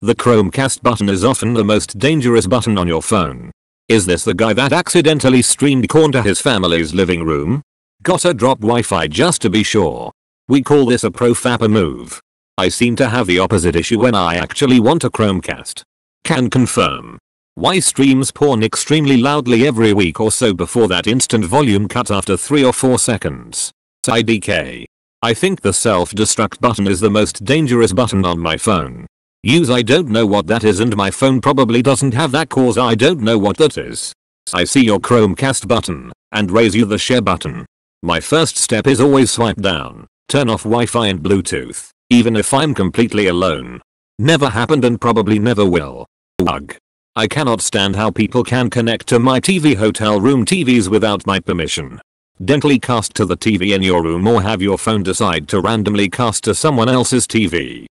The Chromecast button is often the most dangerous button on your phone. Is this the guy that accidentally streamed corn to his family's living room? Gotta drop Wi-Fi just to be sure. We call this a profapper move. I seem to have the opposite issue when I actually want a Chromecast. Can confirm. Why streams porn extremely loudly every week or so before that instant volume cut after 3 or 4 seconds? IDK. I think the self-destruct button is the most dangerous button on my phone. Use I don't know what that is and my phone probably doesn't have that cause I don't know what that is. I see your Chromecast button and raise you the share button. My first step is always swipe down, turn off Wi-Fi and Bluetooth, even if I'm completely alone. Never happened and probably never will. Ugh. I cannot stand how people can connect to my TV hotel room TVs without my permission. Gently cast to the TV in your room or have your phone decide to randomly cast to someone else's TV.